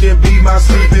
can be my sleeping